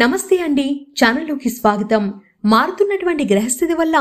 నమస్తే అండి. ఛానల్లోకి స్వాగతం. మారుతున్నటువంటి గ్రహస్థితి వల్ల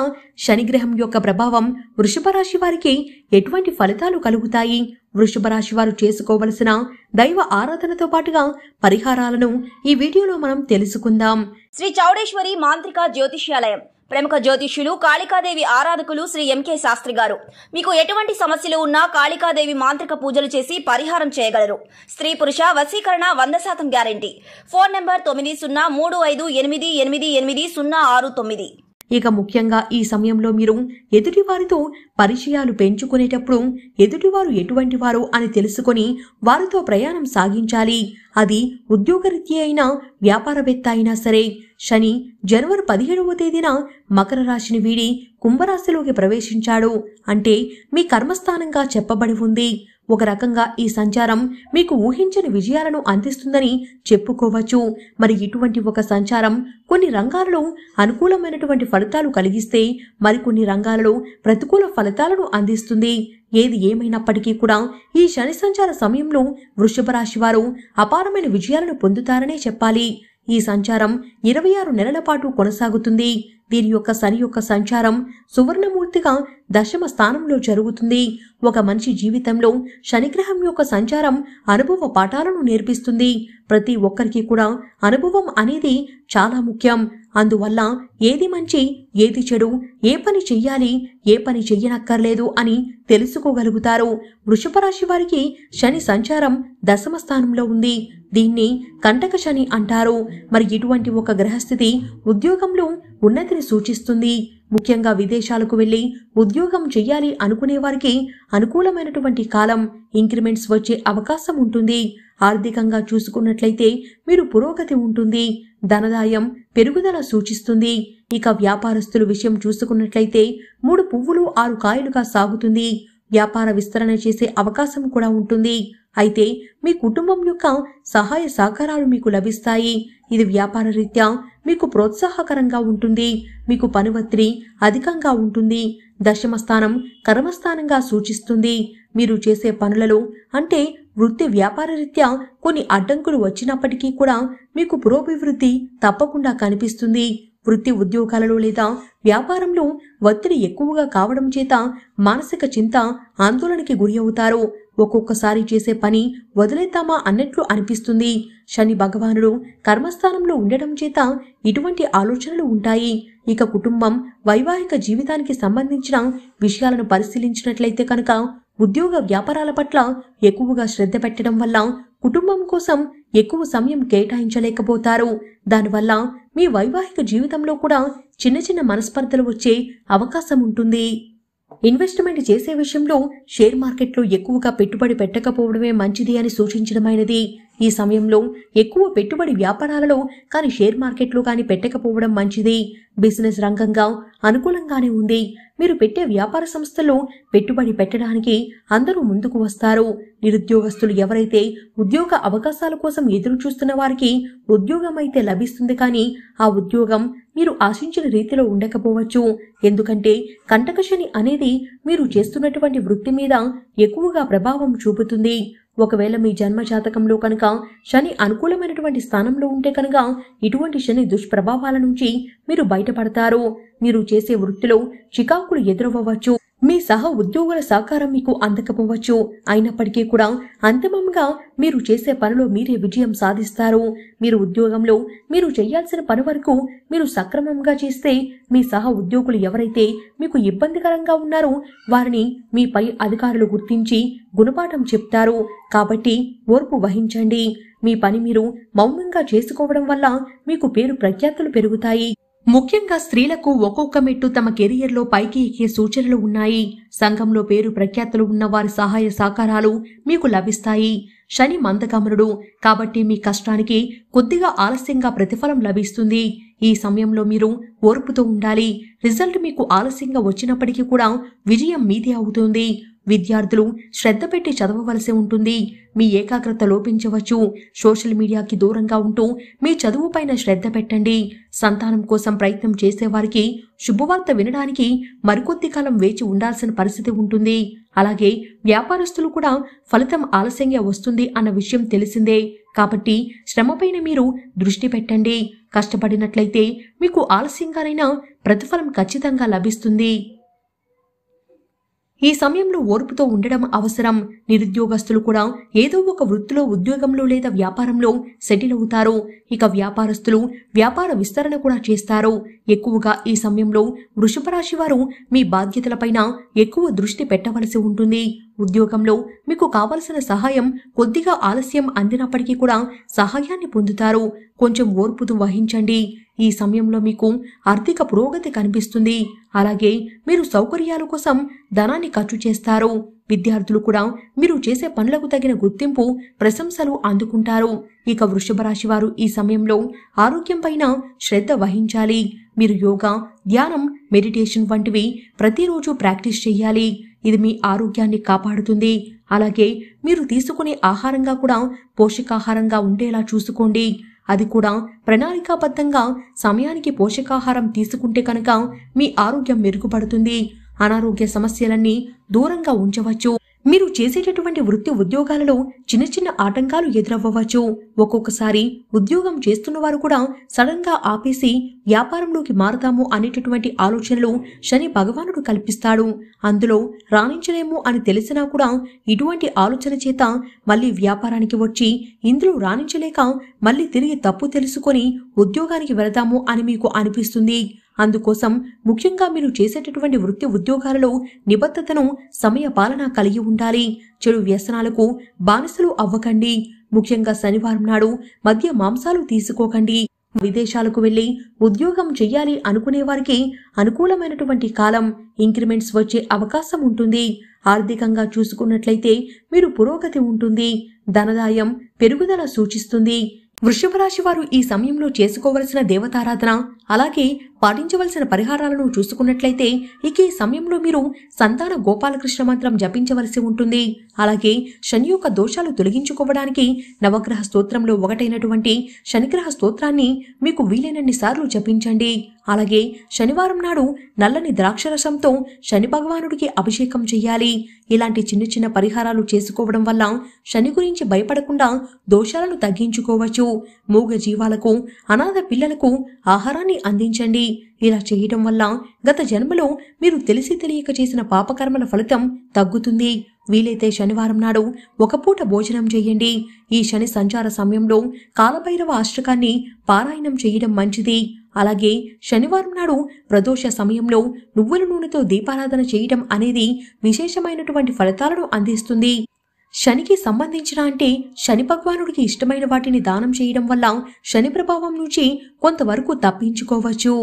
శనిగ్రహం యొక్క ప్రభావం వృషభ రాశి వారికి ఎటువంటి ఫలితాలు కలుగుతాయి? వృషభ రాశి వారు చేసుకోవలసిన దైవ ఆరాధనతో పాటుగా పరిహారాలను ఈ వీడియోలో మనం తెలుసుకుందాం. శ్రీ చౌడేశ్వరి మాంత్రిక జ్యోతిష్యాలయం ప్రముఖ జ్యోతిష్యులు కాళికాదేవి ఆరాధకులు శ్రీ ఎంకే శాస్త్రి గారు. మీకు ఎటువంటి సమస్యలు ఉన్నా కాళికాదేవి మాంత్రిక పూజలు చేసి పరిహారం చేయగలరు. స్త్రీ పురుష వశీకరణ వంద శాతం గ్యారంటీ. ఫోన్ నెంబర్ తొమ్మిది సున్నా మూడు ఐదు ఎనిమిది ఎనిమిది ఎనిమిది సున్నా ఆరు తొమ్మిది. ఇక ముఖ్యంగా ఈ సమయంలో మీరు ఎదుటివారితో పరిచయాలు పెంచుకునేటప్పుడు ఎదుటివారు ఎటువంటి వారు అని తెలుసుకొని వారితో ప్రయాణం సాగించాలి. అది ఉద్యోగరీత్యా అయినా వ్యాపారవేత్త అయినా సరే. శని జనవరి పదిహేడవ తేదీన మకర రాశిని వీడి కుంభరాశిలోకి ప్రవేశించాడు. అంటే మీ కర్మస్థానంగా చెప్పబడి ఉంది. ఒక రకంగా ఈ సంచారం మీకు ఊహించని విజయాలను అందిస్తుందని చెప్పుకోవచ్చు. మరి ఇటువంటి ఒక సంచారం కొన్ని రంగాలలో అనుకూలమైనటువంటి ఫలితాలు కలిగిస్తే మరికొన్ని రంగాలలో ప్రతికూల ఫలితాలను అందిస్తుంది. ఏది ఏమైనప్పటికీ కూడా ఈ శని సంచార సమయంలో వృషభ రాశి వారు అపారమైన విజయాలను పొందుతారనే చెప్పాలి. ఈ సంచారం ఇరవై ఆరు నెలల పాటు కొనసాగుతుంది. దీని యొక్క శని యొక్క సంచారం సువర్ణమూర్తిగా దశమ స్థానంలో జరుగుతుంది. ఒక మనిషి జీవితంలో శనిగ్రహం యొక్క సంచారం అనుభవ పాఠాలను నేర్పిస్తుంది. ప్రతి ఒక్కరికి కూడా అనుభవం అనేది చాలా ముఖ్యం. అందువల్ల ఏది మంచి ఏది చెడు ఏ పని చెయ్యాలి ఏ పని చెయ్యనక్కర్లేదు అని తెలుసుకోగలుగుతారు. వృషభ రాశి వారికి శని సంచారం దశమ స్థానంలో ఉంది. దీన్ని కంటక శని అంటారు. మరి ఇటువంటి ఒక గ్రహస్థితి ఉద్యోగంలో ఉన్నతిని సూచిస్తుంది. ముఖ్యంగా విదేశాలకు వెళ్ళి ఉద్యోగం చెయ్యాలి అనుకునే వారికి అనుకూలమైనటువంటి కాలం ఇంక్రిమెంట్స్ వచ్చే అవకాశం ఉంటుంది. ఆర్థికంగా చూసుకున్నట్లయితే మీరు పురోగతి ఉంటుంది. ధనదాయం పెరుగుదల సూచిస్తుంది. ఇక వ్యాపారస్తుల విషయం చూసుకున్నట్లయితే మూడు పువ్వులు ఆరు కాయలుగా సాగుతుంది. వ్యాపార విస్తరణ చేసే అవకాశం కూడా ఉంటుంది. అయితే మీ కుటుంబం యొక్క సహాయ సహకారాలు మీకు లభిస్తాయి. ఇది వ్యాపార రీత్యా మీకు ప్రోత్సాహకరంగా ఉంటుంది. మీకు పని ఒత్తిడి అధికంగా ఉంటుంది. దశమ స్థానం కర్మస్థానంగా సూచిస్తుంది. మీరు చేసే పనులలో అంటే వృత్తి వ్యాపార రీత్యా కొన్ని అడ్డంకులు వచ్చినప్పటికీ కూడా మీకు పురోభివృద్ధి తప్పకుండా కనిపిస్తుంది. వృత్తి ఉద్యోగాలలో లేదా వ్యాపారంలో ఒత్తిడి ఎక్కువగా కావడం చేత మానసిక చింత ఆందోళనకి గురి అవుతారు. ఒక్కొక్కసారి చేసే పని వదిలేద్దామా అన్నట్లు అనిపిస్తుంది. శని భగవానుడు కర్మస్థానంలో ఉండడం చేత ఇటువంటి ఆలోచనలు ఉంటాయి. ఇక కుటుంబం వైవాహిక జీవితానికి సంబంధించిన విషయాలను పరిశీలించినట్లయితే కనుక ఉద్యోగ వ్యాపారాల పట్ల ఎక్కువగా శ్రద్ధ పెట్టడం వల్ల కుటుంబం కోసం ఎక్కువ సమయం కేటాయించలేకపోతారు. దానివల్ల మీ వైవాహిక జీవితంలో కూడా చిన్న చిన్న మనస్పర్ధలు వచ్చే అవకాశం ఉంటుంది. ఇన్వెస్ట్మెంట్ చేసే విషయంలో షేర్ మార్కెట్లో ఎక్కువగా పెట్టుబడి పెట్టకపోవడమే మంచిది అని సూచించడమైనది. ఈ సమయంలో ఎక్కువ పెట్టుబడి వ్యాపారాలలో కానీ షేర్ మార్కెట్లో కానీ పెట్టకపోవడం మంచిది. బిజినెస్ రంగంగా అనుకూలంగానే ఉంది. మీరు పెట్టే వ్యాపార సంస్థల్లో పెట్టుబడి పెట్టడానికి అందరూ ముందుకు వస్తారు. నిరుద్యోగస్తులు ఎవరైతే ఉద్యోగ అవకాశాల కోసం ఎదురు చూస్తున్న వారికి ఉద్యోగం అయితే లభిస్తుంది కానీ ఆ ఉద్యోగం మీరు ఆశించిన రీతిలో ఉండకపోవచ్చు. ఎందుకంటే కంటకశని అనేది మీరు చేస్తున్నటువంటి వృత్తి మీద ఎక్కువగా ప్రభావం చూపుతుంది. ఒకవేళ మీ జన్మ జాతకంలో కనుక శని అనుకూలమైనటువంటి స్థానంలో ఉంటే కనుక ఇటువంటి శని దుష్ప్రభావాల నుంచి మీరు బయటపడతారు. మీరు చేసే వృత్తిలో చికాకులు ఎదురవ్వవచ్చు. మీ సహ ఉద్యోగుల సహకారం మీకు అందకపోవచ్చు. అయినప్పటికీ కూడా అంతిమంగా మీరు చేసే పనిలో మీరే విజయం సాధిస్తారు. మీరు ఉద్యోగంలో మీరు చేయాల్సిన పని వరకు మీరు సక్రమంగా చేస్తే మీ సహ ఉద్యోగులు ఎవరైతే మీకు ఇబ్బందికరంగా ఉన్నారో వారిని మీ పై అధికారులు గుర్తించి గుణపాఠం చెప్తారు. కాబట్టి ఓర్పు వహించండి. మీ పని మీరు మౌనంగా చేసుకోవడం వల్ల మీకు పేరు ప్రఖ్యాతులు పెరుగుతాయి. ముఖ్యంగా స్త్రీలకు ఒక్కొక్క మెట్టు తమ కెరియర్లో పైకి ఎక్కే సూచనలు ఉన్నాయి. సంఘంలో పేరు ప్రఖ్యాతులు ఉన్న వారి సహాయ సహకారాలు మీకు లభిస్తాయి. శని మందగమనుడు కాబట్టి మీ కష్టానికి కొద్దిగా ఆలస్యంగా ప్రతిఫలం లభిస్తుంది. ఈ సమయంలో మీరు ఓర్పుతో ఉండాలి. రిజల్ట్ మీకు ఆలస్యంగా వచ్చినప్పటికీ కూడా విజయం మీదే అవుతుంది. విద్యార్థులు శ్రద్ధ పెట్టి చదవవలసి ఉంటుంది. మీ ఏకాగ్రత లోపించవచ్చు. సోషల్ మీడియాకి దూరంగా ఉంటూ మీ చదువుపైన శ్రద్ధ పెట్టండి. సంతానం కోసం ప్రయత్నం చేసేవారికి శుభవార్త వినడానికి మరికొద్ది కాలం వేచి ఉండాల్సిన పరిస్థితి ఉంటుంది. అలాగే వ్యాపారస్తులు కూడా ఫలితం ఆలస్యంగా వస్తుంది అన్న విషయం తెలిసిందే. కాబట్టి శ్రమపైన మీరు దృష్టి పెట్టండి. కష్టపడినట్లయితే మీకు ఆలస్యంగానైనా ప్రతిఫలం ఖచ్చితంగా లభిస్తుంది. ఈ సమయంలో ఓర్పుతో ఉండడం అవసరం. నిరుద్యోగస్తులు కూడా ఏదో ఒక వృత్తిలో ఉద్యోగంలో లేదా వ్యాపారంలో సెటిల్ అవుతారు. ఇక వ్యాపారస్తులు వ్యాపార విస్తరణ కూడా చేస్తారు. ఎక్కువగా ఈ సమయంలో వృషభ రాశి వారు మీ బాధ్యతలపైన ఎక్కువ దృష్టి పెట్టవలసి ఉంటుంది. ఉద్యోగంలో మీకు కావలసిన సహాయం కొద్దిగా ఆలస్యం అందినప్పటికీ కూడా సహాయాన్ని పొందుతారు. కొంచెం ఓర్పుతో వహించండి. ఈ సమయంలో మీకు ఆర్థిక పురోగతి కనిపిస్తుంది. అలాగే మీరు సౌకర్యాల కోసం ధనాన్ని ఖర్చు చేస్తారు. విద్యార్థులు కూడా మీరు చేసే పనులకు తగిన గుర్తింపు ప్రశంసలు అందుకుంటారు. ఇక వృషభ రాశి వారు ఈ సమయంలో ఆరోగ్యం పైన శ్రద్ధ వహించాలి. మీరు యోగా ధ్యానం మెడిటేషన్ వంటివి ప్రతిరోజు ప్రాక్టీస్ చేయాలి. ఇది మీ ఆరోగ్యాన్ని కాపాడుతుంది. అలాగే మీరు తీసుకునే ఆహారంగా కూడా పోషకాహారంగా ఉండేలా చూసుకోండి. అది కూడా ప్రణాళికాబద్ధంగా సమయానికి పోషకాహారం తీసుకుంటే కనుక మీ ఆరోగ్యం మెరుగుపడుతుంది. అనారోగ్య సమస్యలన్నీ దూరంగా ఉంచవచ్చు. మీరు చేసేటటువంటి వృత్తి ఉద్యోగాలలో చిన్న చిన్న ఆటంకాలు ఎదురవ్వవచ్చు. ఒక్కొక్కసారి ఉద్యోగం చేస్తున్న వారు కూడా సడన్గా ఆపేసి వ్యాపారంలోకి మారతాము అనేటటువంటి ఆలోచనలు శని భగవానుడు కల్పిస్తాడు. అందులో రాణించలేము అని తెలిసినా కూడా ఇటువంటి ఆలోచన చేత మళ్ళీ వ్యాపారానికి వచ్చి ఇందులో రాణించలేక మళ్ళీ తిరిగి తప్పు తెలుసుకొని ఉద్యోగానికి వెళదాము అని మీకు అనిపిస్తుంది. అందుకోసం ముఖ్యంగా మీరు చేసేటటువంటి వృత్తి ఉద్యోగాలలో నిబద్ధతను సమయ పాలన కలిగి ఉండాలి. చెడు వ్యసనాలకు బానిసలు అవ్వకండి. ముఖ్యంగా శనివారం నాడు మద్య మాంసాలు తీసుకోకండి. విదేశాలకు వెళ్ళి ఉద్యోగం చెయ్యాలి అనుకునే వారికి అనుకూలమైనటువంటి కాలం ఇంక్రిమెంట్స్ వచ్చే అవకాశం ఉంటుంది. ఆర్థికంగా చూసుకున్నట్లయితే మీరు పురోగతి ఉంటుంది. ధనదాయం పెరుగుదల సూచిస్తుంది. వృషభ రాశి వారు ఈ సమయంలో చేసుకోవలసిన దేవతారాధన అలాగే పాటించవలసిన పరిహారాలను చూసుకున్నట్లయితే ఇక ఈ సమయంలో మీరు సంతాన గోపాలకృష్ణ మంత్రం జపించవలసి ఉంటుంది. అలాగే శని యొక్క దోషాలు తొలగించుకోవడానికి నవగ్రహ స్తోత్రంలో ఒకటైనటువంటి శనిగ్రహ స్తోత్రాన్ని మీకు వీలైనన్ని సార్లు జపించండి. అలాగే శనివారం నాడు నల్లని ద్రాక్షరసంతో శని భగవానుడికి అభిషేకం చెయ్యాలి ఇలాంటి చిన్న చిన్న పరిహారాలు చేసుకోవడం వల్ల శని గురించి భయపడకుండా దోషాలను తగ్గించుకోవచ్చు. మూగ జీవాలకు అనాథ పిల్లలకు ఆహారాన్ని అందించండి. ఇలా చేయటం వల్ల గత జన్మలో మీరు తెలిసి తెలియక చేసిన పాపకర్మల ఫలితం తగ్గుతుంది. వీలైతే శనివారం నాడు ఒక పూట భోజనం చేయండి. ఈ శని సంచార సమయంలో కాలభైరవ అష్టకాన్ని పారాయణం చేయడం మంచిది. అలాగే శనివారం నాడు ప్రదోష సమయంలో నువ్వుల నూనెతో దీపారాధన చేయటం అనేది విశేషమైనటువంటి ఫలితాలను అందిస్తుంది. శనికి సంబంధించిన అంటే శని భగవానుడికి ఇష్టమైన వాటిని దానం చేయడం వల్ల శని ప్రభావం నుంచి కొంతవరకు తప్పించుకోవచ్చు.